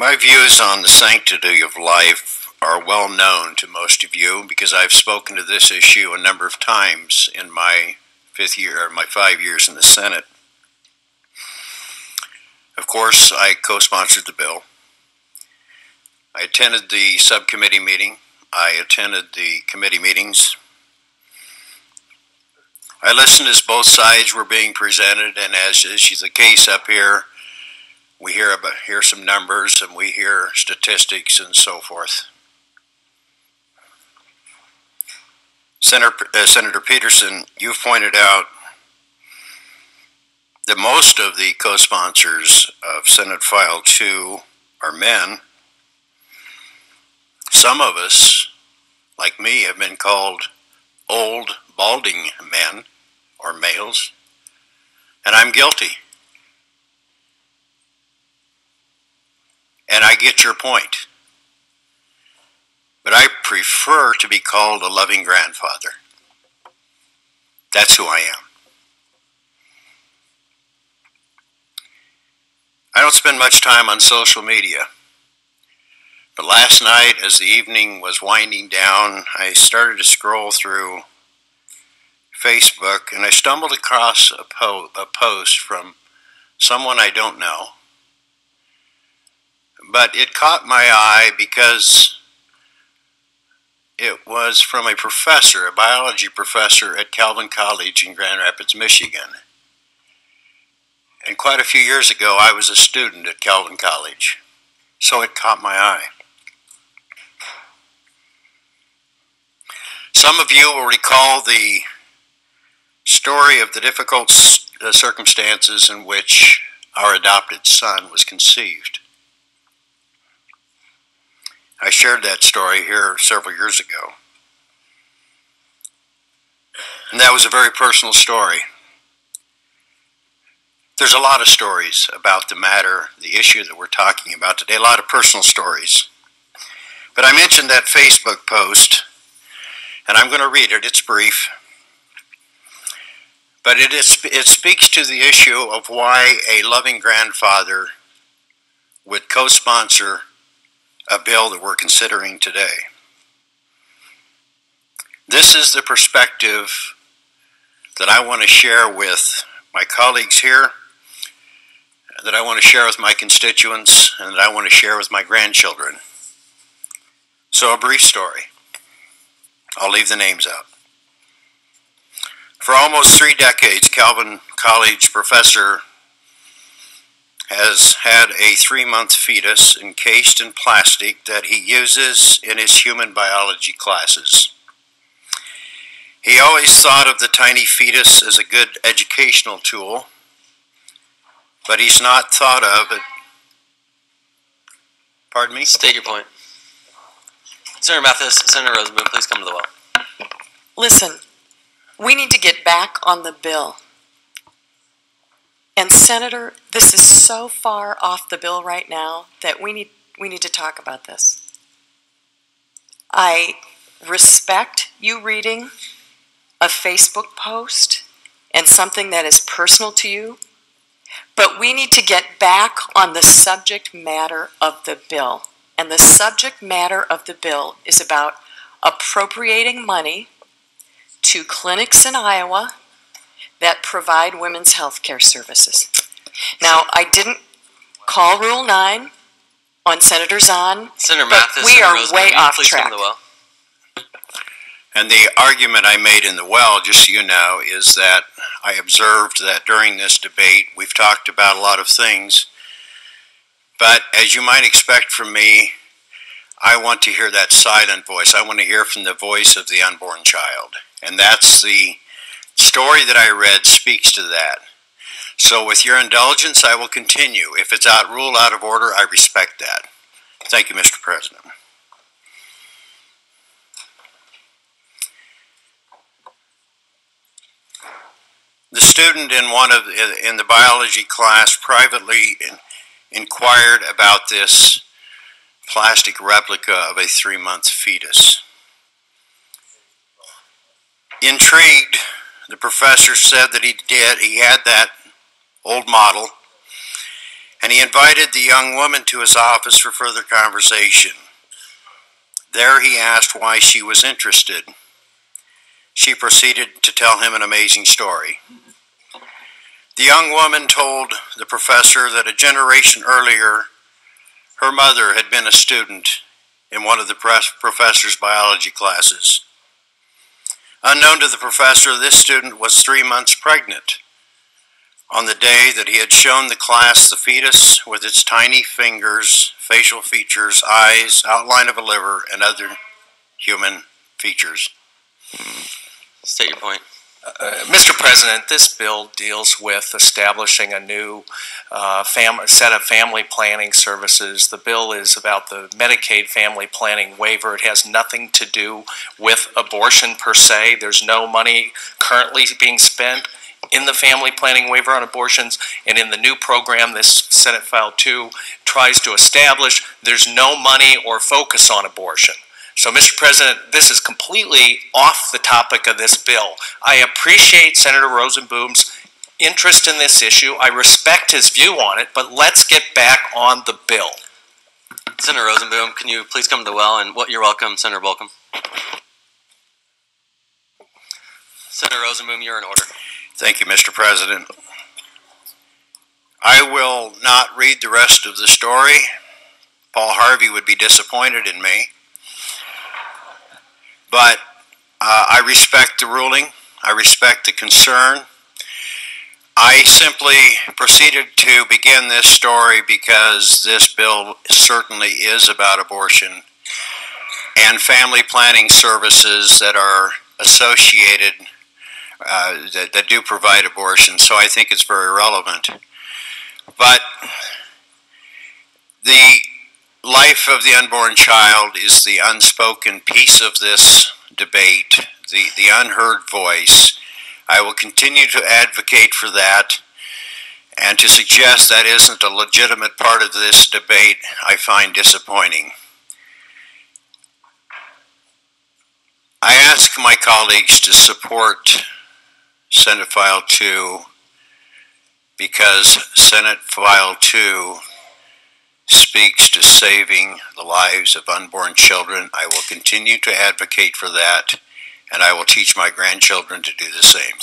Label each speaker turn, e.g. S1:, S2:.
S1: My views on the sanctity of life are well known to most of you because I've spoken to this issue a number of times in my fifth year, my five years in the Senate. Of course, I co sponsored the bill. I attended the subcommittee meeting. I attended the committee meetings. I listened as both sides were being presented, and as is the case up here, we hear about hear some numbers and we hear statistics and so forth. Senator, uh, Senator Peterson, you've pointed out that most of the co-sponsors of Senate File 2 are men. Some of us, like me, have been called old, balding men or males, and I'm guilty. And I get your point. But I prefer to be called a loving grandfather. That's who I am. I don't spend much time on social media. But last night, as the evening was winding down, I started to scroll through Facebook and I stumbled across a, po- a post from someone I don't know but it caught my eye because it was from a professor, a biology professor at Calvin College in Grand Rapids, Michigan. And quite a few years ago, I was a student at Calvin College, so it caught my eye. Some of you will recall the story of the difficult uh, circumstances in which our adopted son was conceived. I shared that story here several years ago. And that was a very personal story. There's a lot of stories about the matter, the issue that we're talking about today, a lot of personal stories. But I mentioned that Facebook post, and I'm going to read it. It's brief. But it, is, it speaks to the issue of why a loving grandfather would co sponsor a bill that we're considering today. This is the perspective that I want to share with my colleagues here, that I want to share with my constituents, and that I want to share with my grandchildren. So, a brief story. I'll leave the names out. For almost three decades, Calvin College professor has had a three month fetus encased in plastic that he uses in his human biology classes. He always thought of the tiny fetus as a good educational tool, but he's not thought of it. Pardon me?
S2: State your point. Senator Mathis, Senator Rozenboom, please come to the well.
S3: Listen, we need to get back on the bill. And Senator, this is so far off the bill right now that we need we need to talk about this. I respect you reading a Facebook post and something that is personal to you, but we need to get back on the subject matter of the bill. And the subject matter of the bill is about appropriating money to clinics in Iowa that provide women's health care services. Now, I didn't call Rule 9 on Senator Zaun,
S2: Senator
S3: but
S2: Mathis,
S3: we
S2: Senator
S3: are
S2: Rozenboom,
S3: way off
S2: please come
S3: track.
S2: to the well.
S1: And the argument I made in the well, just so you know, is that I observed that during this debate, we've talked about a lot of things, but as you might expect from me, I want to hear that silent voice. I want to hear from the voice of the unborn child. And that's the story that I read speaks to that. So, with your indulgence, I will continue. If it's out ruled out of order, I respect that. Thank you, Mr. President. The student in one of in the biology class privately in, inquired about this plastic replica of a three-month fetus. Intrigued, the professor said that he did. He had that old model, and he invited the young woman to his office for further conversation. There he asked why she was interested. She proceeded to tell him an amazing story. The young woman told the professor that a generation earlier, her mother had been a student in one of the professor's biology classes. Unknown to the professor, this student was three months pregnant on the day that he had shown the class the fetus with its tiny fingers, facial features, eyes, outline of a liver, and other human features. Hmm.
S2: State your point.
S4: Uh, Mr. President, this bill deals with establishing a new uh, set of family planning services. The bill is about the Medicaid family planning waiver. It has nothing to do with abortion per se. There's no money currently being spent in the family planning waiver on abortions. And in the new program, this Senate File 2 tries to establish, there's no money or focus on abortion. So, Mr. President, this is completely off the topic of this bill. I appreciate Senator Rozenboom's interest in this issue. I respect his view on it, but let's get back on the bill.
S2: Senator Rozenboom, can you please come to the well? And what you're welcome, Senator Bolkcom. Senator Rozenboom, you're in order.
S1: Thank you, Mr. President. I will not read the rest of the story. Paul Harvey would be disappointed in me. But uh, I respect the ruling. I respect the concern. I simply proceeded to begin this story because this bill certainly is about abortion and family planning services that are associated uh, that, that do provide abortion, so I think it's very relevant. But the life of the unborn child is the unspoken piece of this debate, the, the unheard voice. I will continue to advocate for that. And to suggest that isn't a legitimate part of this debate, I find disappointing. I ask my colleagues to support Senate File 2 because Senate File 2 speaks to saving the lives of unborn children. I will continue to advocate for that, and I will teach my grandchildren to do the same.